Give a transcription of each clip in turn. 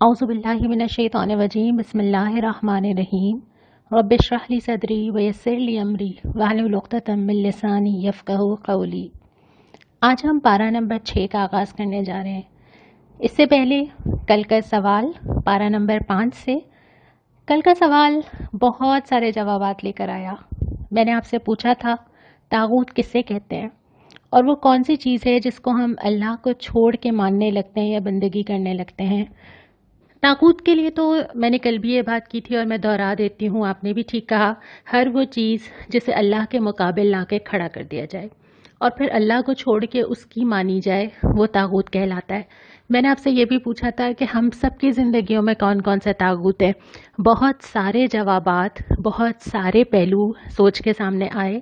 اعوذ باللہ من الشیطان الرجیم، بسم اللہ الرحمن الرحیم۔ رب اشرح لی صدری ویسر لی امری وحلل عقدۃ من لسانی یفقهوا قولی۔ آج ہم پارہ نمبر چھ کا آغاز کرنے جا رہے ہیں۔ اس سے پہلے کل کا سوال پارہ نمبر پانچ سے۔ کل کا سوال بہت سارے جوابات لے کر آیا۔ میں نے آپ سے پوچھا تھا، تاغوت کسے کہتے ہیں؟ اور وہ کون سی چیز ہے جس کو ہم اللہ کو چھوڑ کے ماننے لگتے ہیں یا بندگی کرنے لگتے ہیں؟ تاغوت کے لیے تو میں نے کل بھی یہ بات کی تھی اور میں دہرا دیتی ہوں، آپ نے بھی ٹھیک کہا، ہر وہ چیز جسے اللہ کے مقابل لا کے کھڑا کر دیا جائے اور پھر اللہ کو چھوڑ کے اس کی مانی جائے، وہ تاغوت کہلاتا ہے۔ میں نے آپ سے یہ بھی پوچھا تھا کہ ہم سب کی زندگیوں میں کون کون سے تاغوت ہیں؟ بہت سارے جوابات، بہت سارے پہلو سوچ کے سامنے آئے۔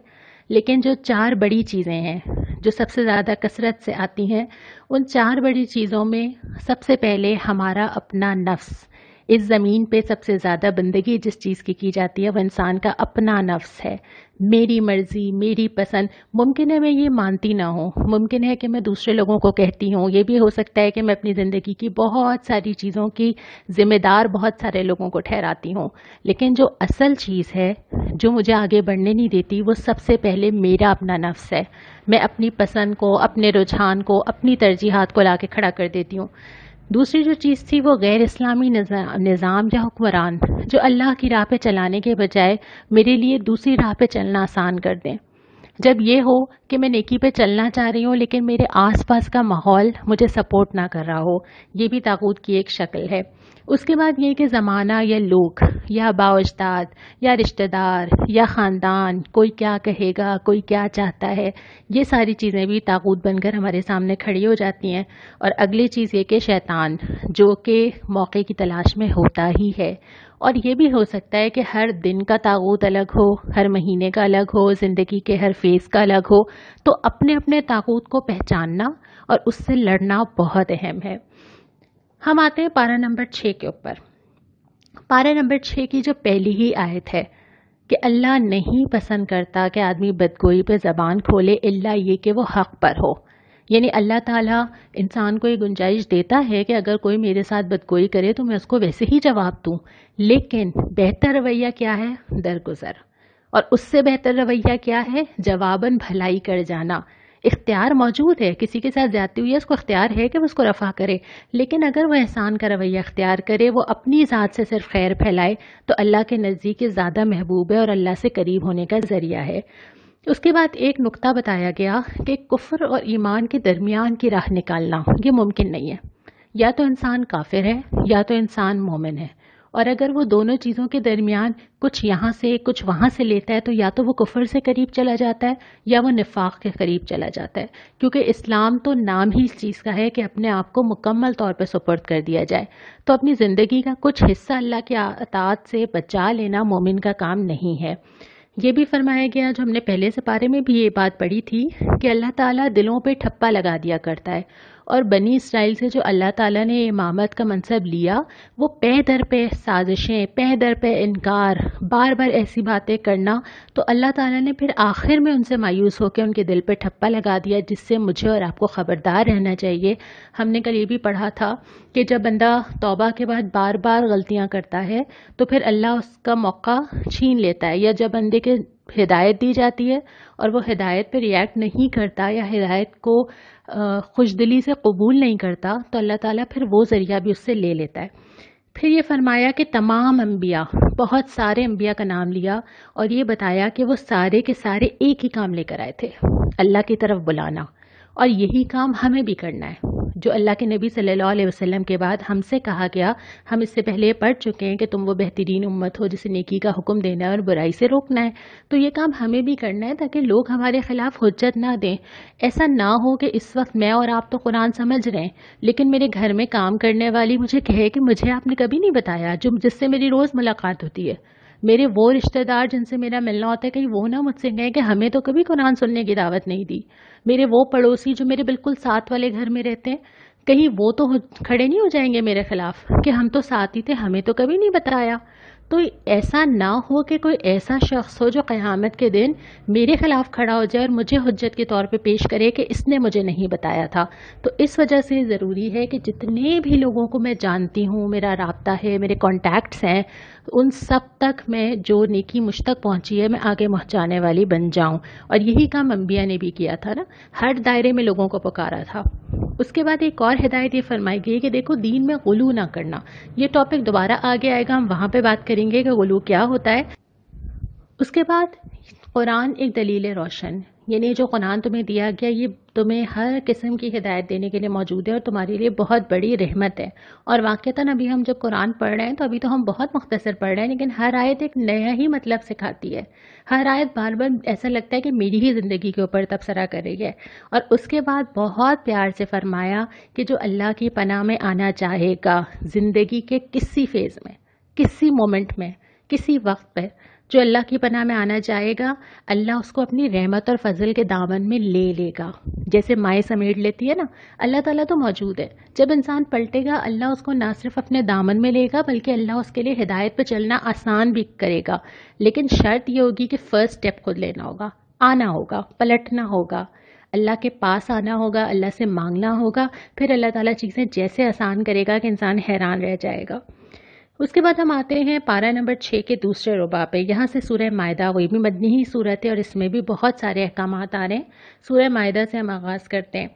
لیکن جو چار بڑی چیزیں ہیں، جو سب سے زیادہ کثرت سے آتی ہیں، ان چار بڑی چیزوں میں سب سے پہلے ہمارا اپنا نفس۔ اس زمین پہ سب سے زیادہ بندگی جس چیز کی کی جاتی ہے وہ انسان کا اپنا نفس ہے۔ میری مرضی، میری پسند، ممکن ہے میں یہ مانتی نہ ہوں۔ ممکن ہے کہ میں دوسرے لوگوں کو کہتی ہوں۔ یہ بھی ہو سکتا ہے کہ میں اپنی زندگی کی بہت ساری چیزوں کی ذمہ دار بہت سارے لوگوں کو ٹھہراتی ہوں۔ لیکن جو اصل چیز ہے، جو مجھے آگے بڑھنے نہیں دیتی، وہ سب سے پہلے میرا اپنا نفس ہے۔ میں اپنی پسند کو، اپنے رجحان کو، اپنی ترجیحات کو لا کے کھڑا کر دیتی ہوں۔ دوسری جو چیز تھی وہ غیر اسلامی نظام یا حکمران جو اللہ کی راہ پہ چلانے کے بجائے میرے لیے دوسری راہ پہ چلنا آسان کر دیں۔ جب یہ ہو کہ میں نیکی پہ چلنا چاہ رہی ہوں لیکن میرے آس پاس کا ماحول مجھے سپورٹ نہ کر رہا ہو، یہ بھی تاغوت کی ایک شکل ہے۔ اس کے بعد یہ کہ زمانہ یا لوگ یا باوجداد یا رشتہ دار یا خاندان، کوئی کیا کہے گا، کوئی کیا چاہتا ہے، یہ ساری چیزیں بھی تاغوت بن کر ہمارے سامنے کھڑی ہو جاتی ہیں۔ اور اگلی چیز یہ کہ شیطان، جو کہ موقع کی تلاش میں ہوتا ہی ہے۔ اور یہ بھی ہو سکتا ہے کہ ہر دن کا تاغوت الگ ہو، ہر مہینے کا الگ ہو، زندگی کے ہر فیز کا الگ ہو، تو اپنے اپنے تاغوت کو پہچاننا اور اس سے لڑنا بہت اہم ہے۔ ہم آتے ہیں پارا نمبر چھ کے اوپر۔ پارا نمبر چھ کی جو پہلی ہی آیت ہے کہ اللہ نہیں پسند کرتا کہ آدمی بدگوئی پہ زبان کھولے اللہ یہ کہ وہ حق پر ہو۔ یعنی اللہ تعالیٰ انسان کو یہ گنجائش دیتا ہے کہ اگر کوئی میرے ساتھ بدگوئی کرے تو میں اس کو ویسے ہی جواب دوں۔ لیکن بہتر رویہ کیا ہے؟ درگزر۔ اور اس سے بہتر رویہ کیا ہے؟ جواباً بھلائی کر جانا۔ اختیار موجود ہے، کسی کے ساتھ زیادتی ہوئی ہے، اس کو اختیار ہے کہ وہ اس کو رفع کرے۔ لیکن اگر وہ احسان کا رویہ اختیار کرے، وہ اپنی ذات سے صرف خیر پھیلائے، تو اللہ کے نزدیک زیادہ محبوب ہے اور اللہ سے قریب ہونے کا ذریعہ ہے۔ اس کے بعد ایک نقطہ بتایا گیا کہ کفر اور ایمان کے درمیان کی راہ نکالنا، یہ ممکن نہیں ہے۔ یا تو انسان کافر ہے، یا تو انسان مومن ہے۔ اور اگر وہ دونوں چیزوں کے درمیان کچھ یہاں سے، کچھ وہاں سے لیتا ہے، تو یا تو وہ کفر سے قریب چلا جاتا ہے یا وہ نفاق کے قریب چلا جاتا ہے۔ کیونکہ اسلام تو نام ہی اس چیز کا ہے کہ اپنے آپ کو مکمل طور پہ سپرد کر دیا جائے۔ تو اپنی زندگی کا کچھ حصہ اللہ کے اطاعت سے بچا لینا مومن کا کام نہیں ہے۔ یہ بھی فرمایا گیا جو ہم نے پہلے سے پارے میں بھی یہ بات پڑھی تھی کہ اللہ تعالیٰ دلوں پہ ٹھپا لگا دیا کرتا ہے۔ اور بنی اسرائیل سے جو اللہ تعالیٰ نے امامت کا منصب لیا، وہ پہ در پہ سازشیں، پہ در پہ انکار، بار بار ایسی باتیں کرنا، تو اللہ تعالیٰ نے پھر آخر میں ان سے مایوس ہو کے ان کے دل پہ ٹھپا لگا دیا، جس سے مجھے اور آپ کو خبردار رہنا چاہیے۔ ہم نے کل یہ بھی پڑھا تھا کہ جب بندہ توبہ کے بعد بار بار غلطیاں کرتا ہے، تو پھر اللہ اس کا موقع چھین لیتا ہے، یا جب بندے کے ہدایت دی جاتی ہے اور وہ ہدایت پہ ریئیکٹ نہیں کرتا یا ہدایت کو خوش دلی سے قبول نہیں کرتا، تو اللہ تعالیٰ پھر وہ ذریعہ بھی اس سے لے لیتا ہے۔ پھر یہ فرمایا کہ تمام انبیاء، بہت سارے انبیاء کا نام لیا اور یہ بتایا کہ وہ سارے کے سارے ایک ہی کام لے کر آئے تھے، اللہ کی طرف بلانا۔ اور یہی کام ہمیں بھی کرنا ہے۔ جو اللہ کے نبی صلی اللہ علیہ وسلم کے بعد ہم سے کہا گیا، ہم اس سے پہلے پڑھ چکے ہیں کہ تم وہ بہترین امت ہو جسے نیکی کا حکم دینا ہے اور برائی سے روکنا ہے۔ تو یہ کام ہمیں بھی کرنا ہے تاکہ لوگ ہمارے خلاف حجت نہ دیں۔ ایسا نہ ہو کہ اس وقت میں اور آپ تو قرآن سمجھ رہے ہیں، لیکن میرے گھر میں کام کرنے والی مجھے کہے کہ مجھے آپ نے کبھی نہیں بتایا جو جس سے میری روز ملاقات ہوتی ہے۔ میرے وہ رشتہ دار جن سے میرا ملنا ہوتا ہے، کہیں وہ نہ مجھ سے کہیں کہ ہمیں تو کبھی قرآن سننے کی دعوت نہیں دی۔ میرے وہ پڑوسی جو میرے بالکل ساتھ والے گھر میں رہتے ہیں، کہیں وہ تو کھڑے نہیں ہو جائیں گے میرے خلاف کہ ہم تو ساتھ ہی تھے، ہمیں تو کبھی نہیں بتایا۔ تو ایسا نہ ہو کہ کوئی ایسا شخص ہو جو قیامت کے دن میرے خلاف کھڑا ہو جائے اور مجھے حجت کے طور پہ پیش کرے کہ اس نے مجھے نہیں بتایا تھا۔ تو اس وجہ سے ضروری ہے کہ جتنے بھی لوگوں کو میں جانتی ہوں، میرا رابطہ ہے، میرے کانٹیکٹس ہیں، ان سب تک میں جو نیکی مجھ تک پہنچی ہے، میں آگے پہنچانے والی بن جاؤں۔ اور یہی کام انبیاء نے بھی کیا تھا نا۔ ہر دائرے میں لوگوں کو پکارا تھا۔ اس کے بعد ایک اور ہدایت یہ فرمائی گئی کہ دیکھو، دین میں غلو نہ کرنا۔ یہ ٹاپک دوبارہ آگے آئے گا، ہم وہاں پہ بات کریں گے کہ غلو کیا ہوتا ہے۔ اس کے بعد قرآن ایک دلیل روشن۔ یعنی جو قرآن تمہیں دیا گیا، یہ تمہیں ہر قسم کی ہدایت دینے کے لیے موجود ہے اور تمہارے لیے بہت بڑی رحمت ہے۔ اور واقعتاً ابھی ہم جب قرآن پڑھ رہے ہیں تو ابھی تو ہم بہت مختصر پڑھ رہے ہیں، لیکن ہر آیت ایک نیا ہی مطلب سکھاتی ہے۔ ہر آیت بار بار ایسا لگتا ہے کہ میری ہی زندگی کے اوپر تبصرہ کر رہی ہے۔ اور اس کے بعد بہت پیار سے فرمایا کہ جو اللہ کی پناہ میں آنا چاہے گا زندگی کے کسی فیز میں، کسی مومنٹ میں، کسی وقت پہ جو اللہ کی پناہ میں آنا چاہے گا، اللہ اس کو اپنی رحمت اور فضل کے دامن میں لے لے گا۔ جیسے مائیں سمیٹ لیتی ہے نا، اللہ تعالیٰ تو موجود ہے۔ جب انسان پلٹے گا، اللہ اس کو نہ صرف اپنے دامن میں لے گا، بلکہ اللہ اس کے لیے ہدایت پہ چلنا آسان بھی کرے گا۔ لیکن شرط یہ ہوگی کہ فرسٹ اسٹیپ خود لینا ہوگا، آنا ہوگا، پلٹنا ہوگا۔ اللہ کے پاس آنا ہوگا، اللہ سے مانگنا ہوگا۔ پھر اللہ تعالیٰ چیزیں جیسے آسان کرے گا کہ انسان حیران رہ جائے گا۔ اس کے بعد ہم آتے ہیں پارہ نمبر چھ کے دوسرے ربا پہ۔ یہاں سے سورہ معدہ وہی بھی مدنی ہی صورت ہے اور اس میں بھی بہت سارے احکامات آ رہے ہیں۔ سورہ معدہ سے ہم آغاز کرتے ہیں۔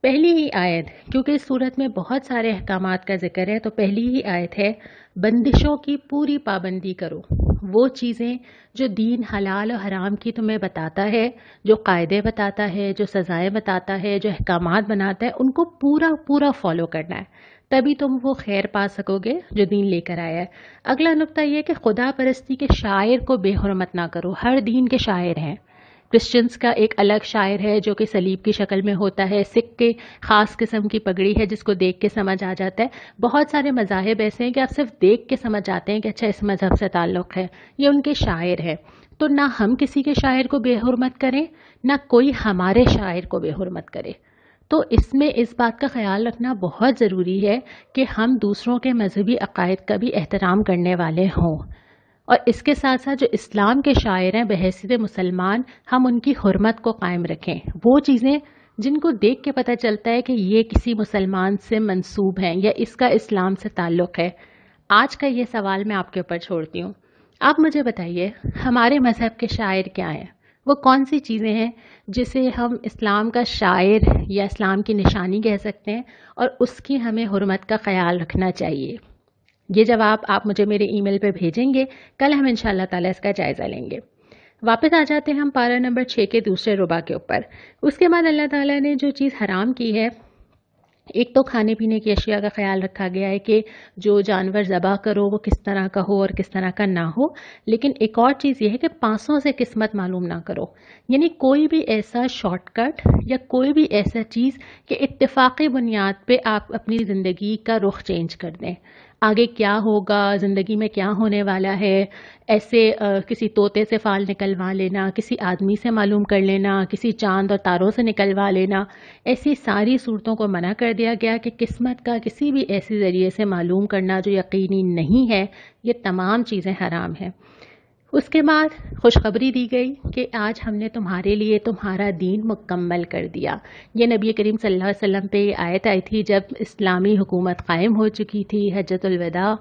پہلی ہی آیت، کیونکہ اس صورت میں بہت سارے احکامات کا ذکر ہے، تو پہلی ہی آیت ہے، بندشوں کی پوری پابندی کرو۔ وہ چیزیں جو دین حلال و حرام کی تمہیں بتاتا ہے، جو قاعدے بتاتا ہے، جو سزائیں بتاتا ہے، جو احکامات بناتا ہے، ان کو پورا پورا فالو کرنا ہے۔ تبھی تم وہ خیر پا سکو گے جو دین لے کر آیا ہے۔ اگلا نقطہ یہ کہ خدا پرستی کے شاعر کو بے حرمت نہ کرو۔ ہر دین کے شاعر ہیں۔ کرسچنس کا ایک الگ شاعر ہے جو کہ سلیب کی شکل میں ہوتا ہے، سکھ کے خاص قسم کی پگڑی ہے جس کو دیکھ کے سمجھ آ جاتا ہے۔ بہت سارے مذاہب ایسے ہیں کہ آپ صرف دیکھ کے سمجھ آتے ہیں کہ اچھا اس مذہب سے تعلق ہے، یہ ان کے شاعر ہیں۔ تو نہ ہم کسی کے شاعر کو بے حرمت کریں، نہ کوئی ہمارے شاعر کو بے حرمت کرے۔ تو اس میں اس بات کا خیال رکھنا بہت ضروری ہے کہ ہم دوسروں کے مذہبی عقائد کا بھی احترام کرنے والے ہوں۔ اور اس کے ساتھ ساتھ جو اسلام کے شاعر ہیں، بحیثیت مسلمان، ہم ان کی حرمت کو قائم رکھیں۔ وہ چیزیں جن کو دیکھ کے پتہ چلتا ہے کہ یہ کسی مسلمان سے منسوب ہیں یا اس کا اسلام سے تعلق ہے۔ آج کا یہ سوال میں آپ کے اوپر چھوڑتی ہوں۔ آپ مجھے بتائیے، ہمارے مذہب کے شاعر کیا ہیں؟ وہ کون سی چیزیں ہیں جسے ہم اسلام کا شاعر یا اسلام کی نشانی کہہ سکتے ہیں اور اس کی ہمیں حرمت کا خیال رکھنا چاہیے؟ یہ جواب آپ مجھے میرے ای میل پہ بھیجیں گے۔ کل ہم ان شاء اللہ تعالیٰ اس کا جائزہ لیں گے۔ واپس آ جاتے ہیں ہم پارہ نمبر چھ کے دوسرے ربا کے اوپر۔ اس کے بعد اللہ تعالیٰ نے جو چیز حرام کی ہے ایک تو کھانے پینے کی اشیاء کا خیال رکھا گیا ہے کہ جو جانور ذبح کرو وہ کس طرح کا ہو اور کس طرح کا نہ ہو۔ لیکن ایک اور چیز یہ ہے کہ پانسوں سے قسمت معلوم نہ کرو۔ یعنی کوئی بھی ایسا شارٹ کٹ یا کوئی بھی ایسا چیز کہ اتفاقی بنیاد پہ آپ اپنی زندگی کا رخ چینج کر دیں۔ آگے کیا ہوگا؟ زندگی میں کیا ہونے والا ہے؟ ایسے کسی طوطے سے فال نکلوا لینا، کسی آدمی سے معلوم کر لینا، کسی چاند اور تاروں سے نکلوا لینا، ایسی ساری صورتوں کو منع کر دیا گیا کہ قسمت کا کسی بھی ایسے ذریعے سے معلوم کرنا جو یقینی نہیں ہے، یہ تمام چیزیں حرام ہیں۔ اس کے بعد خوشخبری دی گئی کہ آج ہم نے تمہارے لیے تمہارا دین مکمل کر دیا۔ یہ نبی کریم صلی اللہ علیہ وسلم پہ آیت آئی تھی جب اسلامی حکومت قائم ہو چکی تھی، حجت الوداع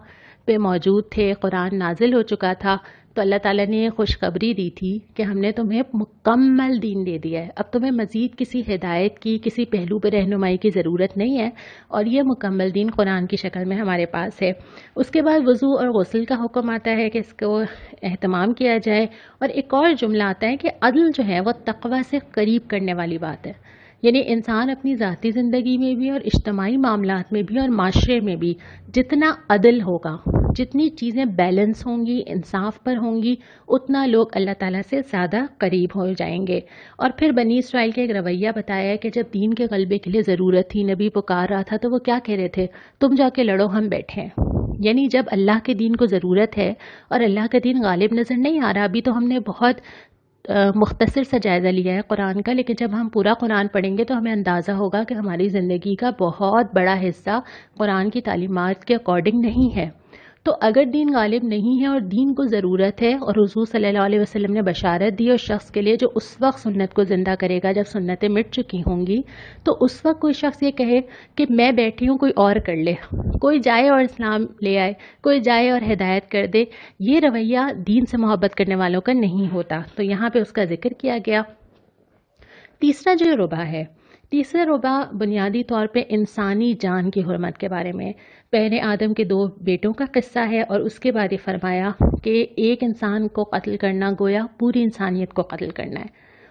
پہ موجود تھے، قرآن نازل ہو چکا تھا۔ تو اللہ تعالیٰ نے یہ خوشخبری دی تھی کہ ہم نے تمہیں مکمل دین دے دیا ہے۔ اب تمہیں مزید کسی ہدایت کی، کسی پہلو پہ رہنمائی کی ضرورت نہیں ہے اور یہ مکمل دین قرآن کی شکل میں ہمارے پاس ہے۔ اس کے بعد وضو اور غسل کا حکم آتا ہے کہ اس کو اہتمام کیا جائے۔ اور ایک اور جملہ آتا ہے کہ عدل جو ہے وہ تقوی سے قریب کرنے والی بات ہے۔ یعنی انسان اپنی ذاتی زندگی میں بھی اور اجتماعی معاملات میں بھی اور معاشرے میں بھی جتنا عدل ہوگا۔ جتنی چیزیں بیلنس ہوں گی، انصاف پر ہوں گی، اتنا لوگ اللہ تعالیٰ سے زیادہ قریب ہو جائیں گے۔ اور پھر بنی اسرائیل کا ایک رویہ بتایا کہ جب دین کے غلبے کے لیے ضرورت تھی، نبی پکار رہا تھا، تو وہ کیا کہہ رہے تھے؟ تم جا کے لڑو، ہم بیٹھے ہیں۔ یعنی جب اللہ کے دین کو ضرورت ہے اور اللہ کا دین غالب نظر نہیں آ رہا، ابھی تو ہم نے بہت مختصر سا جائزہ لیا ہے قرآن کا، لیکن جب ہم پورا قرآن پڑھیں گے تو ہمیں اندازہ ہوگا کہ ہماری زندگی کا بہت بڑا حصہ قرآن کی تعلیمات کے اکارڈنگ نہیں ہے۔ تو اگر دین غالب نہیں ہے اور دین کو ضرورت ہے اور حضور صلی اللہ علیہ وسلم نے بشارت دی اس شخص کے لیے جو اس وقت سنت کو زندہ کرے گا جب سنتیں مٹ چکی ہوں گی، تو اس وقت کوئی شخص یہ کہے کہ میں بیٹھی ہوں، کوئی اور کر لے۔ کوئی جائے اور اسلام لے آئے، کوئی جائے اور ہدایت کر دے۔ یہ رویہ دین سے محبت کرنے والوں کا نہیں ہوتا۔ تو یہاں پہ اس کا ذکر کیا گیا۔ تیسرا جو ربا ہے تیسرا ربا بنیادی طور پہ انسانی جان کی حرمت کے بارے میں۔ پہلے آدم کے دو بیٹوں کا قصہ ہے اور اس کے بعد یہ فرمایا کہ ایک انسان کو قتل کرنا گویا پوری انسانیت کو قتل کرنا ہے۔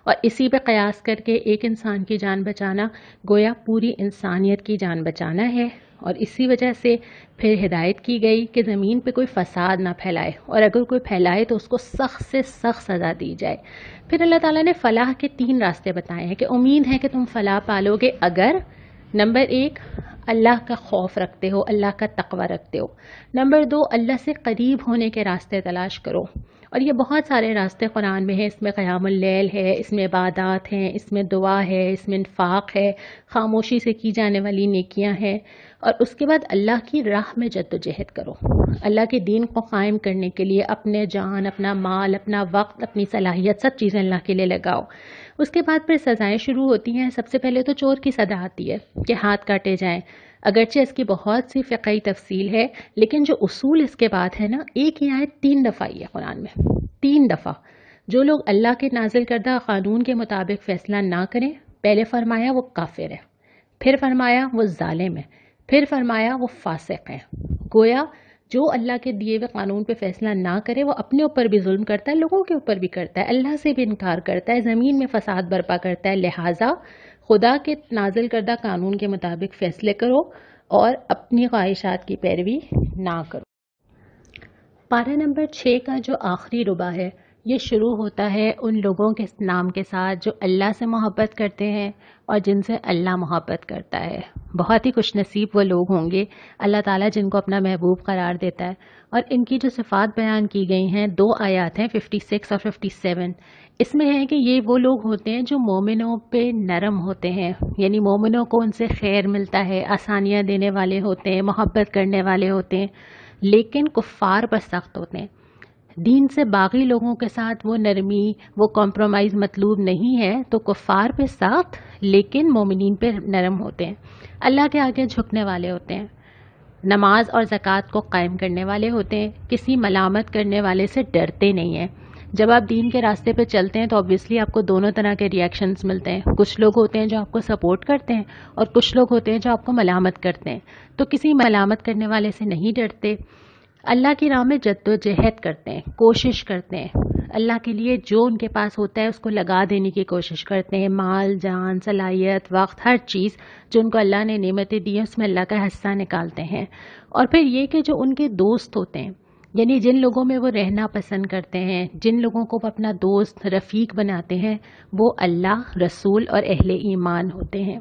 اور اسی پہ قیاس کر کے ایک انسان کی جان بچانا گویا پوری انسانیت کی جان بچانا ہے۔ اور اسی وجہ سے پھر ہدایت کی گئی کہ زمین پہ کوئی فساد نہ پھیلائے اور اگر کوئی پھیلائے تو اس کو سخت سے سخت سزا دی جائے۔ پھر اللہ تعالیٰ نے فلاح کے تین راستے بتائے ہیں کہ امید ہے کہ تم فلاح پالو گے اگر نمبر ایک، اللہ کا خوف رکھتے ہو، اللہ کا تقوی رکھتے ہو۔ نمبر دو، اللہ سے قریب ہونے کے راستے تلاش کرو۔ اور یہ بہت سارے راستے قرآن میں ہیں۔ اس میں قیام اللیل ہے، اس میں عبادات ہیں، اس میں دعا ہے، اس میں انفاق ہے۔ خاموشی سے کی جانے والی نیکیاں ہیں۔ اور اس کے بعد اللہ کی راہ میں جد و جہد کرو۔ اللہ کے دین کو قائم کرنے کے لیے اپنے جان، اپنا مال، اپنا وقت، اپنی صلاحیت سب چیزیں اللہ کے لیے لگاؤ۔ اس کے بعد پھر سزائیں شروع ہوتی ہیں۔ سب سے پہلے تو چور کی سزا آتی ہے کہ ہاتھ کاٹے جائیں۔ اگرچہ اس کی بہت سی فقہی تفصیل ہے، لیکن جو اصول اس کے بعد ہے نا، ایک ہی آیت تین دفعہ ہی ہے قرآن میں۔ تین دفعہ۔ جو لوگ اللہ کے نازل کردہ قانون کے مطابق فیصلہ نہ کریں، پہلے فرمایا وہ کافر ہے، پھر فرمایا وہ ظالم ہے۔ پھر فرمایا، وہ فاسق ہے گویا، جو اللہ کے دیے ہوئے قانون پہ فیصلہ نہ کرے، وہ اپنے اوپر بھی ظلم کرتا ہے، لوگوں کے اوپر بھی کرتا ہے۔ اللہ سے بھی انکار کرتا ہے، زمین میں فساد برپا کرتا ہے۔ لہٰذا خدا کے نازل کردہ قانون کے مطابق فیصلے کرو اور اپنی خواہشات کی پیروی نہ کرو۔ پارہ نمبر چھ کا جو آخری ربا ہے یہ شروع ہوتا ہے ان لوگوں کے نام کے ساتھ جو اللہ سے محبت کرتے ہیں اور جن سے اللہ محبت کرتا ہے۔ بہت ہی خوش نصیب وہ لوگ ہوں گے۔ اللہ تعالیٰ جن کو اپنا محبوب قرار دیتا ہے۔ اور ان کی جو صفات بیان کی گئی ہیں، دو آیات ہیں 56 اور 57 اس میں ہے کہ یہ وہ لوگ ہوتے ہیں جو مومنوں پہ نرم ہوتے ہیں۔ یعنی مومنوں کو ان سے خیر ملتا ہے، آسانیاں دینے والے ہوتے ہیں، محبت کرنے والے ہوتے ہیں، لیکن کفار پر سخت ہوتے ہیں۔ دین سے باغی لوگوں کے ساتھ وہ نرمی، وہ کمپرومائز مطلوب نہیں ہے، تو کفار پہ سخت لیکن مومنین پہ نرم ہوتے ہیں۔ اللہ کے آگے جھکنے والے ہوتے ہیں۔ نماز اور زکوٰۃ کو قائم کرنے والے ہوتے ہیں۔ کسی ملامت کرنے والے سے ڈرتے نہیں ہیں۔ جب آپ دین کے راستے پہ چلتے ہیں تو آبویسلی آپ کو دونوں طرح کے ریئیکشنز ملتے ہیں۔ کچھ لوگ ہوتے ہیں جو آپ کو سپورٹ کرتے ہیں اور کچھ لوگ ہوتے ہیں جو آپ کو ملامت کرتے ہیں۔ تو کسی ملامت کرنے والے سے نہیں ڈرتے۔ اللہ کی راہ میں جد و جہد کرتے ہیں، کوشش کرتے ہیں۔ اللہ کے لیے جو ان کے پاس ہوتا ہے، اس کو لگا دینے کی کوشش کرتے ہیں۔ مال، جان، صلاحیت، وقت، ہر چیز جو ان کو اللہ نے نعمتیں دی ہیں، اس میں اللہ کا حصہ نکالتے ہیں۔ اور پھر یہ کہ جو ان کے دوست ہوتے ہیں یعنی جن لوگوں میں وہ رہنا پسند کرتے ہیں، جن لوگوں کو وہ اپنا دوست، رفیق بناتے ہیں، وہ اللہ، رسول اور اہل ایمان ہوتے ہیں۔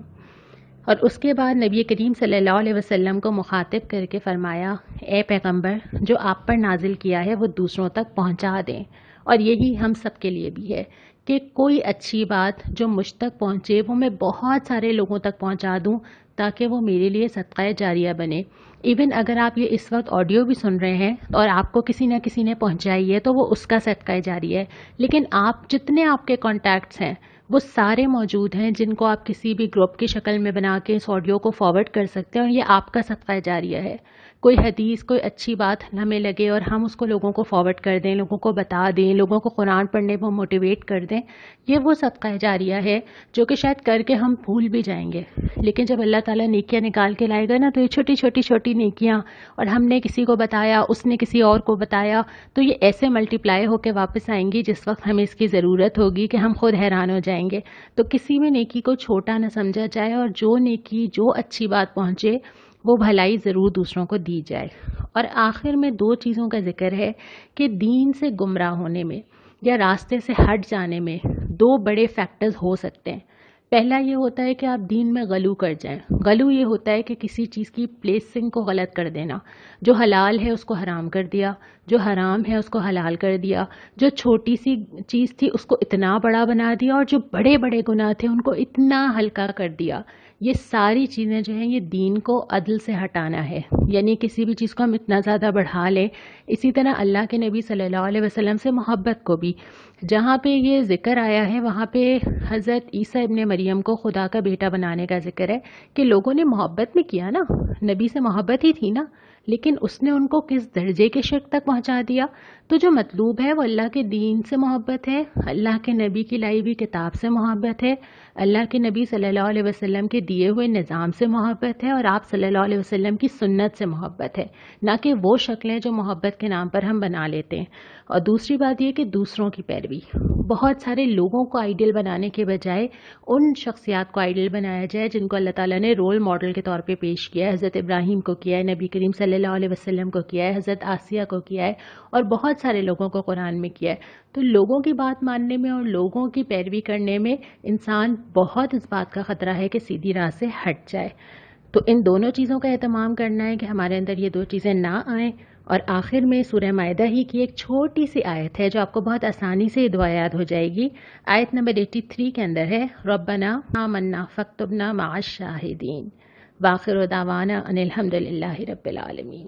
اور اس کے بعد نبی کریم صلی اللہ علیہ وسلم کو مخاطب کر کے فرمایا، اے پیغمبر، جو آپ پر نازل کیا ہے وہ دوسروں تک پہنچا دیں۔ اور یہی ہم سب کے لیے بھی ہے کہ کوئی اچھی بات جو مجھ تک پہنچے، وہ میں بہت سارے لوگوں تک پہنچا دوں تاکہ وہ میرے لیے صدقہ جاریہ بنے۔ ایون اگر آپ یہ اس وقت آڈیو بھی سن رہے ہیں اور آپ کو کسی نہ کسی نے پہنچائی ہے تو وہ اس کا صدقہ جاری ہے۔ لیکن آپ، جتنے آپ کے کانٹیکٹس ہیں وہ سارے موجود ہیں جن کو آپ کسی بھی گروپ کی شکل میں بنا کے اس آڈیو کو فارورڈ کر سکتے ہیں اور یہ آپ کا صدقہ جاریہ ہے۔ کوئی حدیث، کوئی اچھی بات ہمیں لگے اور ہم اس کو لوگوں کو فارورڈ کر دیں، لوگوں کو بتا دیں، لوگوں کو قرآن پڑھنے کو موٹیویٹ کر دیں۔ یہ وہ صدقہ جاریہ ہے جو کہ شاید کر کے ہم بھول بھی جائیں گے۔ لیکن جب اللہ تعالیٰ نیکیاں نکال کے لائے گا نا، تو یہ چھوٹی چھوٹی چھوٹی نیکیاں اور ہم نے کسی کو بتایا، اس نے کسی اور کو بتایا، تو یہ ایسے ملٹیپلائی ہو کے واپس آئیں گی جس وقت ہمیں اس کی ضرورت ہوگی کہ ہم خود حیران ہو جائیں گے۔ تو کسی بھی نیکی کو چھوٹا نہ سمجھا جائے اور جو نیکی، جو اچھی بات پہنچے وہ بھلائی ضرور دوسروں کو دی جائے۔ اور آخر میں دو چیزوں کا ذکر ہے کہ دین سے گمراہ ہونے میں یا راستے سے ہٹ جانے میں دو بڑے فیکٹرز ہو سکتے ہیں۔ پہلا یہ ہوتا ہے کہ آپ دین میں غلو کر جائیں۔ غلو یہ ہوتا ہے کہ کسی چیز کی پلیسنگ کو غلط کر دینا۔ جو حلال ہے اس کو حرام کر دیا، جو حرام ہے اس کو حلال کر دیا۔ جو چھوٹی سی چیز تھی اس کو اتنا بڑا بنا دیا اور جو بڑے بڑے گناہ تھے ان کو اتنا ہلکا کر دیا۔ یہ ساری چیزیں جو ہیں، یہ دین کو عدل سے ہٹانا ہے۔ یعنی کسی بھی چیز کو ہم اتنا زیادہ بڑھا لیں۔ اسی طرح اللہ کے نبی صلی اللہ علیہ وسلم سے محبت کو بھی۔ جہاں پہ یہ ذکر آیا ہے، وہاں پہ حضرت عیسیٰ ابن مریم کو خدا کا بیٹا بنانے کا ذکر ہے کہ لوگوں نے محبت میں کیا نا؟ نبی سے محبت ہی تھی نا۔ لیکن اس نے ان کو کس درجے کے شرک تک پہنچا دیا؟ تو جو مطلوب ہے وہ اللہ کے دین سے محبت ہے، اللہ کے نبی کی لائی ہوئی کتاب سے محبت ہے، اللہ کے نبی صلی اللہ علیہ وسلم کے دیے ہوئے نظام سے محبت ہے اور آپ صلی اللہ علیہ وسلم کی سنت سے محبت ہے۔ نہ کہ وہ شکلیں جو محبت کے نام پر ہم بنا لیتے ہیں۔ اور دوسری بات یہ کہ دوسروں کی پیروی۔ بہت سارے لوگوں کو آئیڈیل بنانے کے بجائے ان شخصیات کو آئیڈیل بنایا جائے جن کو اللہ تعالیٰ نے رول ماڈل کے طور پہ پیش کیا ہے، حضرت ابراہیم کو کیا ہے، نبی کریم صلی اللہ علیہ وسلم کو کیا ہے، حضرت آسیہ کو کیا ہے اور بہت سارے لوگوں کو قرآن میں کیا ہے۔ تو لوگوں کی بات ماننے میں اور لوگوں کی پیروی کرنے میں انسان بہت اس بات کا خطرہ ہے کہ سیدھی راہ سے ہٹ جائے۔ تو ان دونوں چیزوں کا اہتمام کرنا ہے کہ ہمارے اندر یہ دو چیزیں نہ آئیں اور آخر میں سورہ معدہ ہی کی ایک چھوٹی سی آیت ہے جو آپ کو بہت آسانی سے دعا یاد ہو جائے گی۔ آیت نمبر ایٹی تھری کے اندر ہے، ربنا آمنا فاکتبنا مع الشاہدین۔ باخر دعوانا ان الحمد للہ رب العالمین